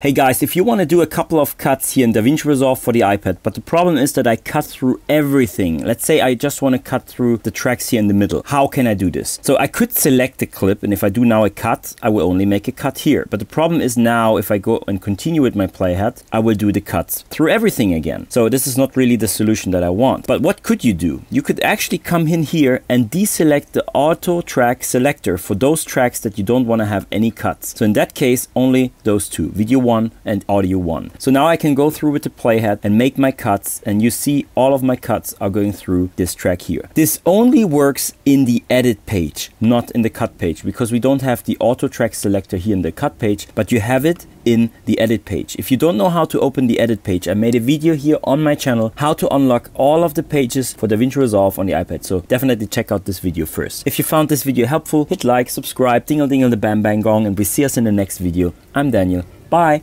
Hey guys, if you want to do a couple of cuts here in DaVinci Resolve for the iPad, but the problem is that I cut through everything. Let's say I just want to cut through the tracks here in the middle. How can I do this? So I could select the clip and if I do now a cut, I will only make a cut here. But the problem is now if I go and continue with my playhead, I will do the cuts through everything again. So this is not really the solution that I want. But what could you do? You could actually come in here and deselect the auto track selector for those tracks that you don't want to have any cuts. So in that case, only those two, video 1 and audio 1. So now I can go through with the playhead and make my cuts and you see all of my cuts are going through this track here. This only works in the edit page, not in the cut page because we don't have the auto track selector here in the cut page, but you have it in the edit page. If you don't know how to open the edit page, I made a video here on my channel how to unlock all of the pages for DaVinci Resolve on the iPad. So definitely check out this video first. If you found this video helpful, hit like, subscribe, dingle dingle the bam bang gong and we see us in the next video. I'm Daniel. Bye.